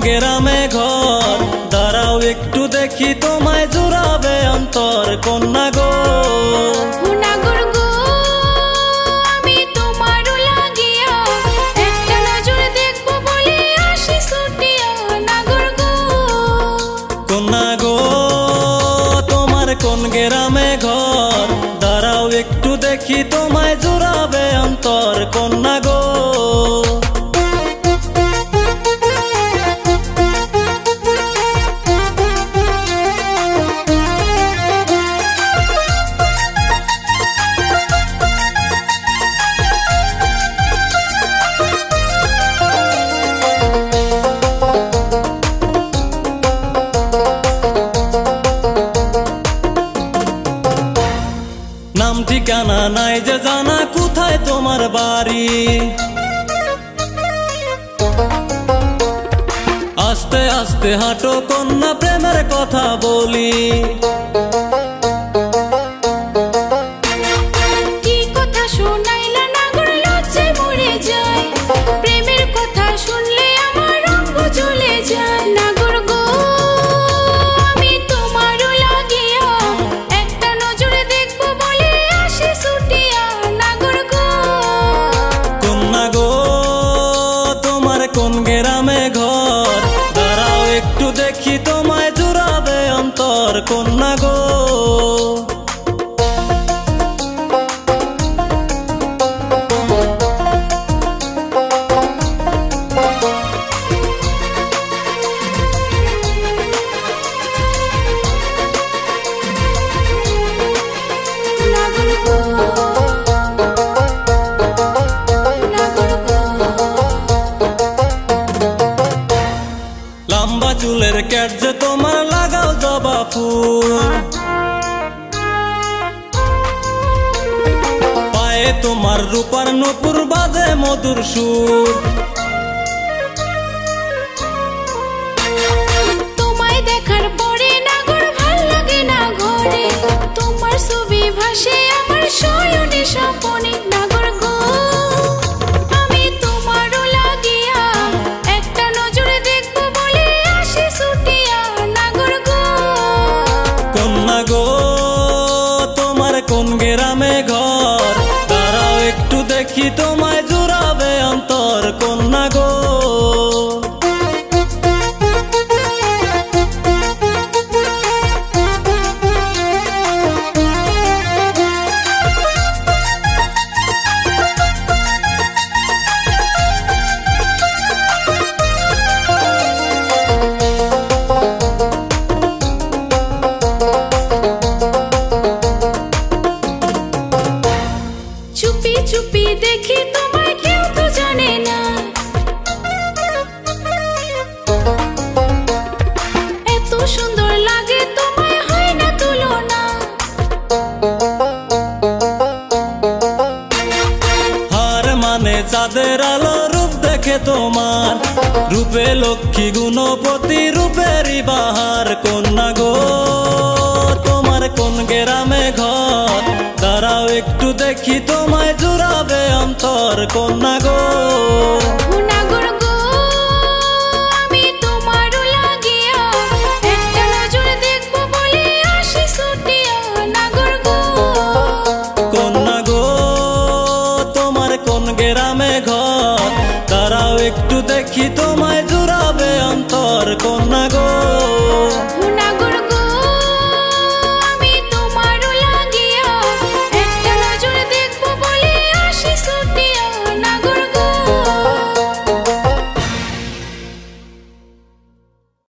গেরামে ঘর। দাঁড়াও একটু দেখি তোমায় জুড়াবে অন্তর কন্যা গো। কোন গেরামে ঘর? দাঁড়াও একটু দেখি তোমায় জুড়াবে অন্তর কন্যা নাই যে জানা কোথায় তোমার বাড়ি। আস্তে আস্তে হাঁটো কন্যা প্রেমের কথা বলি। চুলের ক্যাট যে তোমার লাগাও জবা ফুল। পায়ে তোমার রূপার নপুর বাজে মধুর সুর। কোন গ্রামে ঘর? তারাও একটু দেখি তোমায় চাঁদের আলো রূপ দেখে তোমার। রূপে লক্ষ্মী গুণপতি, রূপেরই বাহার কন্যা গো। তোমার কোন গেরামে ঘর? দাঁড়াও একটু দেখি, তোমায় জুড়াবে অন্তর কন্যা গো। দেখি তোমায় জুড়াবে অন্তর কন্যা গো।